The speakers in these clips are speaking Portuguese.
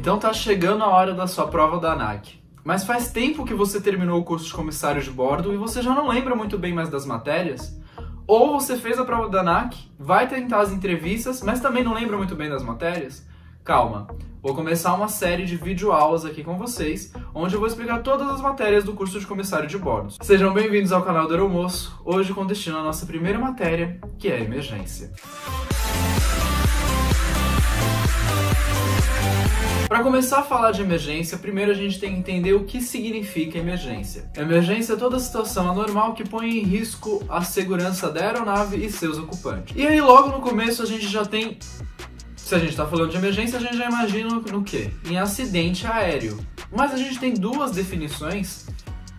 Então tá chegando a hora da sua prova da ANAC. Mas faz tempo que você terminou o curso de comissário de bordo e você já não lembra muito bem mais das matérias? Ou você fez a prova da ANAC, vai tentar as entrevistas, mas também não lembra muito bem das matérias? Calma, vou começar uma série de videoaulas aqui com vocês, onde eu vou explicar todas as matérias do curso de comissário de bordo. Sejam bem-vindos ao canal do Aeromoço, hoje com destino à nossa primeira matéria, que é emergência. Para começar a falar de emergência, primeiro a gente tem que entender o que significa emergência. Emergência é toda situação anormal que põe em risco a segurança da aeronave e seus ocupantes. E aí logo no começo a gente já tem se a gente está falando de emergência, a gente já imagina no quê? Em acidente aéreo. Mas a gente tem duas definições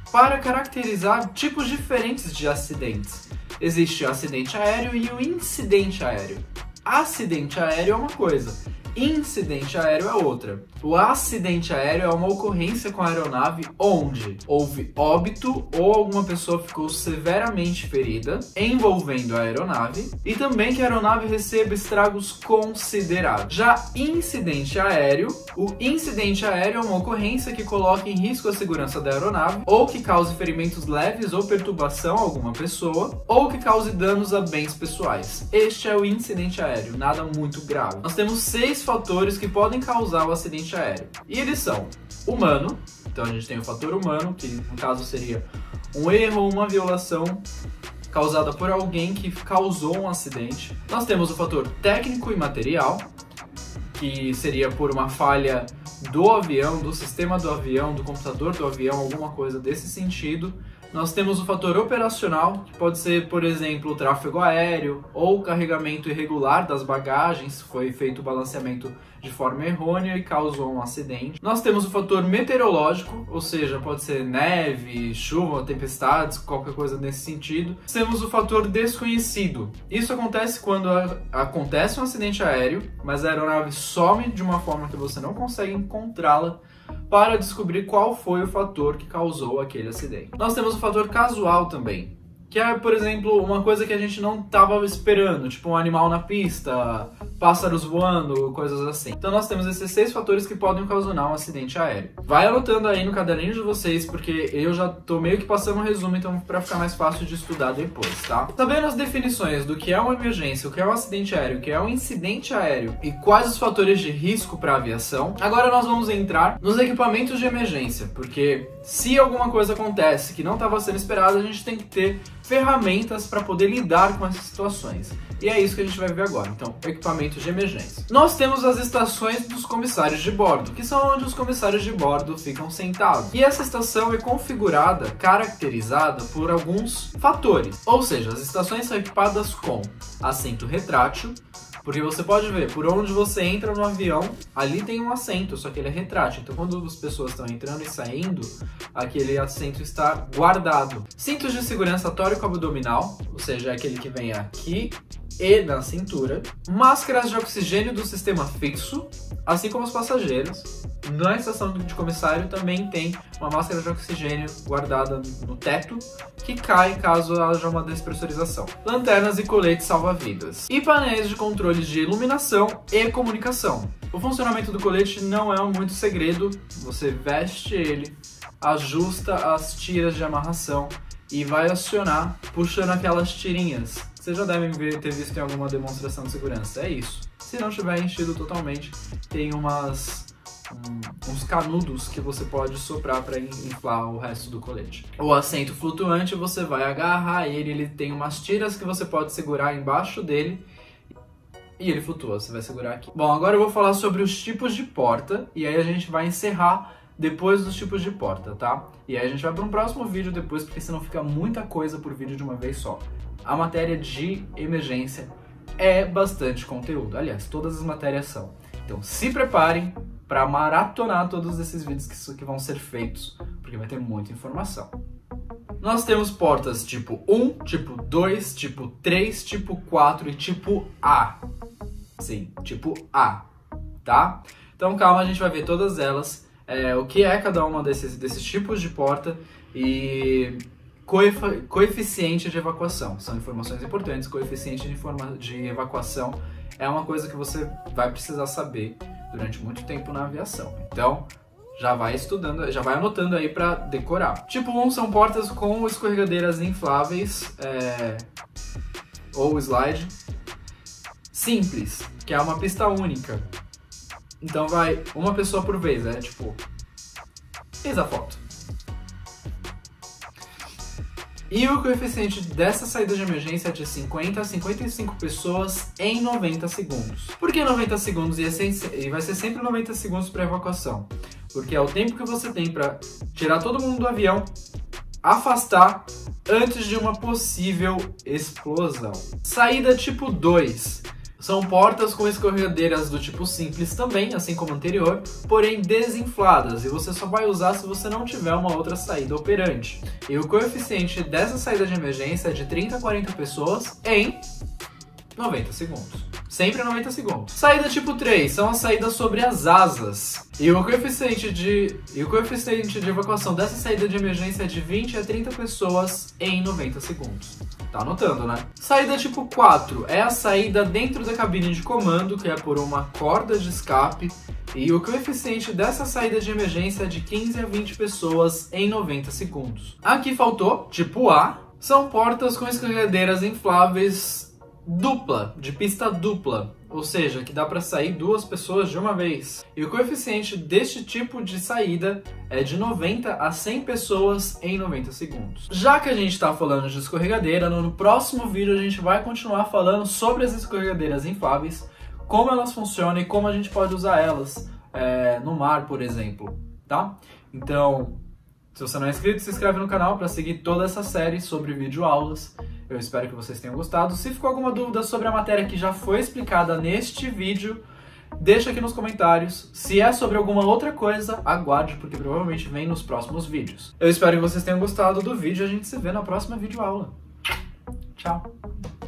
para caracterizar tipos diferentes de acidentes. Existe o acidente aéreo e o incidente aéreo. Acidente aéreo é uma coisa, Incidente aéreo é outra. O acidente aéreo é uma ocorrência com a aeronave onde houve óbito ou alguma pessoa ficou severamente ferida envolvendo a aeronave e também que a aeronave receba estragos consideráveis. Já incidente aéreo, o incidente aéreo é uma ocorrência que coloca em risco a segurança da aeronave ou que cause ferimentos leves ou perturbação a alguma pessoa ou que cause danos a bens pessoais. Este é o incidente aéreo, nada muito grave. Nós temos seis fatores que podem causar o acidente aéreo. E eles são humano, então a gente tem o fator humano, que no caso seria um erro ou uma violação causada por alguém que causou um acidente. Nós temos o fator técnico e material, que seria por uma falha do avião, do sistema do avião, do computador do avião, alguma coisa desse sentido. Nós temos o fator operacional, que pode ser, por exemplo, o tráfego aéreo ou o carregamento irregular das bagagens, foi feito o balanceamento de forma errônea e causou um acidente. Nós temos o fator meteorológico, ou seja, pode ser neve, chuva, tempestades, qualquer coisa nesse sentido. Temos o fator desconhecido. Isso acontece quando acontece um acidente aéreo, mas a aeronave some de uma forma que você não consegue encontrá-la para descobrir qual foi o fator que causou aquele acidente. Nós temos o fator casual também, que é, por exemplo, uma coisa que a gente não estava esperando, tipo um animal na pista, pássaros voando, coisas assim. Então nós temos esses seis fatores que podem ocasionar um acidente aéreo. Vai anotando aí no caderninho de vocês, porque eu já tô meio que passando um resumo, então para ficar mais fácil de estudar depois, tá? Sabendo as definições do que é uma emergência, o que é um acidente aéreo, o que é um incidente aéreo e quais os fatores de risco para a aviação, agora nós vamos entrar nos equipamentos de emergência, porque se alguma coisa acontece que não estava sendo esperada, a gente tem que ter ferramentas para poder lidar com essas situações. E é isso que a gente vai ver agora. Então, equipamentos de emergência. Nós temos as estações dos comissários de bordo, que são onde os comissários de bordo ficam sentados. E essa estação é configurada, caracterizada por alguns fatores. Ou seja, as estações são equipadas com assento retrátil, porque você pode ver, por onde você entra no avião, ali tem um assento, só que ele é retrátil. Então, quando as pessoas estão entrando e saindo, aquele assento está guardado. Cintos de segurança tórico-abdominal, ou seja, é aquele que vem aqui e na cintura. Máscaras de oxigênio do sistema fixo, assim como os passageiros. Na estação de comissário também tem uma máscara de oxigênio guardada no teto que cai caso haja uma despressurização. Lanternas e coletes salva-vidas. E painéis de controles de iluminação e comunicação. O funcionamento do colete não é muito segredo, você veste ele, ajusta as tiras de amarração e vai acionar puxando aquelas tirinhas. Vocês já devem ver, ter visto em alguma demonstração de segurança. É isso. Se não estiver enchido totalmente, tem umas um, uns canudos que você pode soprar para inflar o resto do colete. O assento flutuante você vai agarrar ele, ele tem umas tiras que você pode segurar embaixo dele e ele flutua, você vai segurar aqui. Bom, agora eu vou falar sobre os tipos de porta e aí a gente vai encerrar depois dos tipos de porta, tá? E aí a gente vai para um próximo vídeo depois, porque senão fica muita coisa por vídeo de uma vez só. A matéria de emergência é bastante conteúdo, aliás, todas as matérias são. Então se preparem para maratonar todos esses vídeos que, que vão ser feitos, porque vai ter muita informação. Nós temos portas tipo 1, tipo 2, tipo 3, tipo 4 e tipo A. Sim, tipo A, tá? Então calma, a gente vai ver todas elas, é, o que é cada uma desses, desses tipos de porta e coeficiente de evacuação. São informações importantes, coeficiente de, de evacuação é uma coisa que você vai precisar saber durante muito tempo na aviação. Então, já vai estudando, já vai anotando aí para decorar. Tipo 1 são portas com escorregadeiras infláveis é, ou slide. Simples, que é uma pista única. Então vai uma pessoa por vez, é tipo. Eis a foto. E o coeficiente dessa saída de emergência é de 50 a 55 pessoas em 90 segundos. Por que 90 segundos? E vai ser sempre 90 segundos para evacuação. Porque é o tempo que você tem para tirar todo mundo do avião, afastar antes de uma possível explosão. Saída tipo 2. São portas com escorredeiras do tipo simples também, assim como anterior, porém desinfladas, e você só vai usar se você não tiver uma outra saída operante. E o coeficiente dessa saída de emergência é de 30 a 40 pessoas em 90 segundos. Sempre 90 segundos. Saída tipo 3 são as saídas sobre as asas. E o coeficiente de, e o coeficiente de evacuação dessa saída de emergência é de 20 a 30 pessoas em 90 segundos. Tá anotando, né? Saída tipo 4 é a saída dentro da cabine de comando, que é por uma corda de escape. E o coeficiente dessa saída de emergência é de 15 a 20 pessoas em 90 segundos. Aqui faltou, tipo A, são portas com escorredeiras infláveis dupla, de pista dupla, ou seja, que dá para sair duas pessoas de uma vez. E o coeficiente deste tipo de saída é de 90 a 100 pessoas em 90 segundos. Já que a gente está falando de escorregadeira, no próximo vídeo a gente vai continuar falando sobre as escorregadeiras infláveis, como elas funcionam e como a gente pode usar elas é, no mar, por exemplo, tá? Então, se você não é inscrito, se inscreve no canal para seguir toda essa série sobre videoaulas. Eu espero que vocês tenham gostado. Se ficou alguma dúvida sobre a matéria que já foi explicada neste vídeo, deixa aqui nos comentários. Se é sobre alguma outra coisa, aguarde, porque provavelmente vem nos próximos vídeos. Eu espero que vocês tenham gostado do vídeo e a gente se vê na próxima videoaula. Tchau!